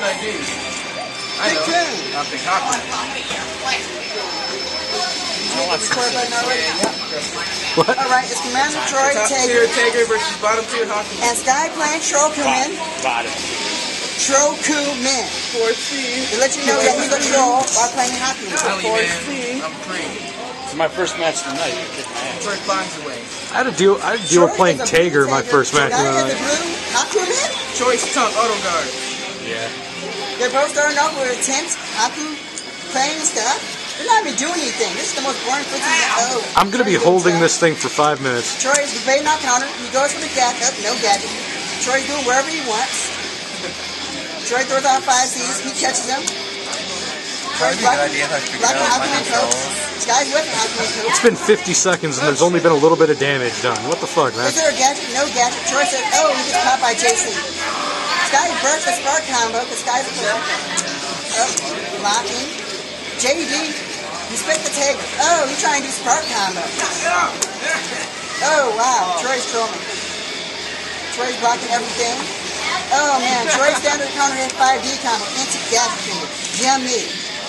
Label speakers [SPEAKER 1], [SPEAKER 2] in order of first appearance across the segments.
[SPEAKER 1] I do. I know. I'm big hockey.
[SPEAKER 2] Record button already?
[SPEAKER 3] What?
[SPEAKER 2] All right, it's Commander Troy
[SPEAKER 1] Top tier
[SPEAKER 2] Tager
[SPEAKER 1] Tager versus bottom tier hockey.
[SPEAKER 2] and Skye playing Trokumin.
[SPEAKER 4] Bottom.
[SPEAKER 2] Trokumin.
[SPEAKER 1] Four C.
[SPEAKER 2] To let you know that he's a troll while playing hockey.
[SPEAKER 1] Tell you, man. I'm free.
[SPEAKER 4] It's my first match tonight. You kicked my ass.
[SPEAKER 1] Troy finds a way.
[SPEAKER 3] I had to deal. I had to deal with playing
[SPEAKER 2] Troy is
[SPEAKER 3] Tager my first match.
[SPEAKER 2] Skye
[SPEAKER 3] of
[SPEAKER 2] is
[SPEAKER 3] the
[SPEAKER 2] the
[SPEAKER 3] night.
[SPEAKER 2] blue
[SPEAKER 1] Choice tongue auto guard.
[SPEAKER 4] Yeah.
[SPEAKER 2] They're both starting off with intense Haku playing stuff. They're not even doing anything. This is the most boring footy. Oh,
[SPEAKER 3] I'm gonna be holding this thing for five minutes.
[SPEAKER 2] Troy's debating on counter. He goes for the gadget. Up, no gadget. Troy's doing wherever he wants. Troy throws out five C's. He catches them. Troy's
[SPEAKER 5] Probably a good idea if I figured
[SPEAKER 2] blocking
[SPEAKER 5] out my
[SPEAKER 2] Hakumen
[SPEAKER 5] controls.
[SPEAKER 2] Skye's whipping Hakumen.
[SPEAKER 3] It's been 50 seconds and there's only been a little bit of damage done. What the fuck, man?
[SPEAKER 2] Is there a gadget? No gadget. Troy said, oh, he gets caught by JC. Skye bursts the spark combo because Skye's a player. Oh, Up, blocking. JD, you spit the tag. Oh, he's trying to do spark combo. Oh, wow. Troy's trolling. Troy's blocking everything. Oh, man. Troy's standard counter hit 5D combo into finger. Yummy.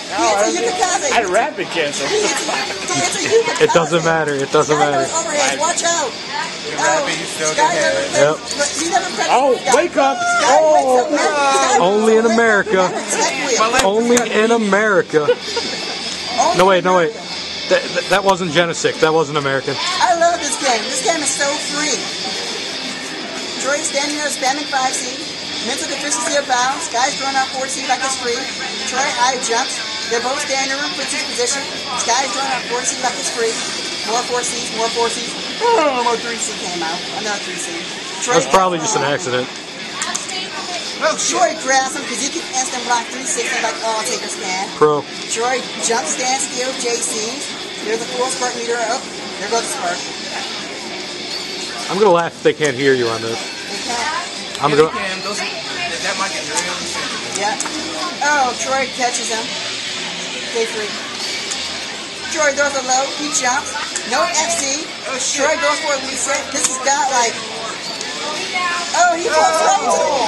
[SPEAKER 2] He hits a Yukikaze.
[SPEAKER 4] I had rapid cancel.
[SPEAKER 2] He hits a, he hits a Yukikaze.
[SPEAKER 3] It doesn't matter. It doesn't
[SPEAKER 2] Skye
[SPEAKER 3] matter.
[SPEAKER 2] goes overhead. Watch out. Oh,
[SPEAKER 5] Rapid, you still
[SPEAKER 2] oh,
[SPEAKER 5] get hit.
[SPEAKER 3] Yep.
[SPEAKER 2] but He never plays-
[SPEAKER 4] Oh, wake up.
[SPEAKER 2] Oh, wakes up, man.
[SPEAKER 3] Only in. America.
[SPEAKER 2] Tech wheel.
[SPEAKER 1] My life
[SPEAKER 3] Only in America. No, wait, no, wait. That, that, that wasn't Genesix. That wasn't American.
[SPEAKER 2] I love this game. This game is so free. Troy standing there spamming 5C. Mental deficiency of bounds. Skye's throwing out 4C like it's free. Troy high jumps. They're both standing in room, puts his position. Skye's throwing out 4C left it's free. More 4Cs, more 4Cs. Oh, more 3C came out. Another 3C. Troy,
[SPEAKER 3] That's probably just an accident.
[SPEAKER 1] Oh, shit.
[SPEAKER 2] Troy grabs him because he can instant block 360 like all oh, takers stand.
[SPEAKER 3] Pro.
[SPEAKER 2] Troy jump stand steal JCs. There's a full spark meter up. There goes the spark.
[SPEAKER 3] I'm gonna laugh if they can't hear you on this.
[SPEAKER 2] They can't.
[SPEAKER 3] I'm
[SPEAKER 1] Yeah,
[SPEAKER 3] gonna.
[SPEAKER 1] they can. Those, that, that might get really sensitive.
[SPEAKER 2] Yeah. Oh, Troy catches him. Day three. Troy throws a low. He jumps. No FC.
[SPEAKER 1] Oh.
[SPEAKER 2] Troy goes for a reset. This has got like. Oh, he falls right. into- He flies gently
[SPEAKER 1] Oh,
[SPEAKER 2] into the